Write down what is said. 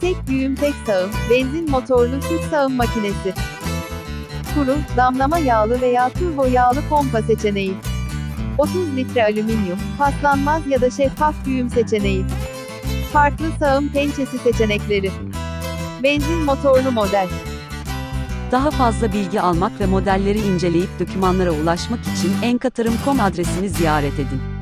Tek düğüm tek sağım, benzin motorlu süt sağım makinesi. Kuru, damlama yağlı veya turbo yağlı pompa seçeneği. 30 litre alüminyum, paslanmaz ya da şeffaf düğüm seçeneği. Farklı sağım pençesi seçenekleri. Benzin motorlu model. Daha fazla bilgi almak ve modelleri inceleyip dokümanlara ulaşmak için enkatarım.com adresini ziyaret edin.